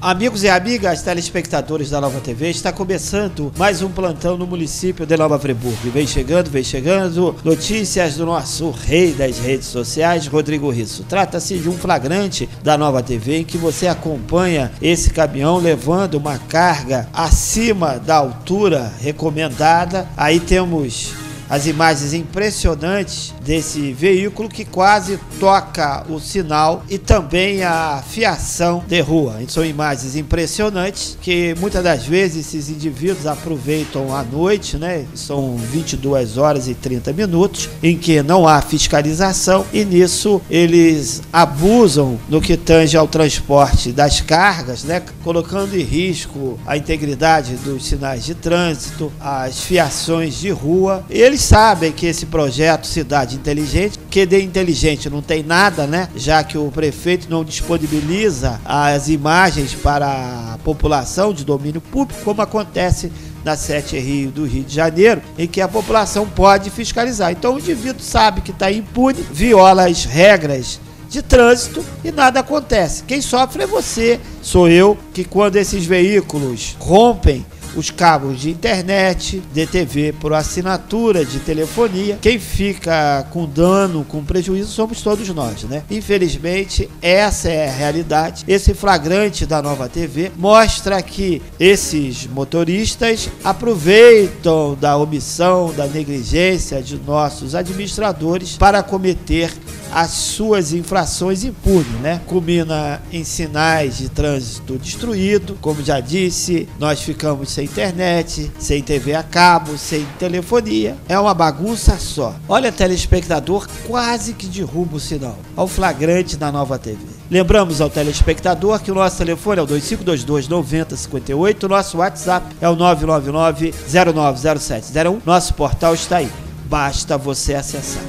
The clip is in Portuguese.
Amigos e amigas, telespectadores da Nova TV, está começando mais um plantão no município de Nova Friburgo. Vem chegando, vem chegando, notícias do nosso rei das redes sociais, Rodrigo Risso. Trata-se de um flagrante da Nova TV em que você acompanha esse caminhão levando uma carga acima da altura recomendada. Aí temos as imagens impressionantes desse veículo que quase toca o sinal e também a fiação de rua. São imagens impressionantes que muitas das vezes esses indivíduos aproveitam à noite, né? São 22 horas e 30 minutos em que não há fiscalização e nisso eles abusam no que tange ao transporte das cargas, né? Colocando em risco a integridade dos sinais de trânsito, as fiações de rua. Eles eles sabem que esse projeto Cidade Inteligente, QD Inteligente não tem nada, né? Já que o prefeito não disponibiliza as imagens para a população de domínio público, como acontece na 7 Rio do Rio de Janeiro, em que a população pode fiscalizar. Então o indivíduo sabe que está impune, viola as regras de trânsito e nada acontece. Quem sofre é você, sou eu, que quando esses veículos rompem os cabos de internet, de TV por assinatura de telefonia. Quem fica com dano, com prejuízo, somos todos nós, né? Infelizmente, essa é a realidade. Esse flagrante da nova TV mostra que esses motoristas aproveitam da omissão, da negligência de nossos administradores para cometer as suas infrações impune, né? Culmina em sinais de trânsito destruído, como já disse, nós ficamos sem internet, sem TV a cabo, sem telefonia. É uma bagunça só. Olha, telespectador, quase que derruba o sinal. Ao flagrante da nova TV. Lembramos ao telespectador que o nosso telefone é o 2522 9058, o nosso WhatsApp é o 999 090701. Nosso portal está aí. Basta você acessar.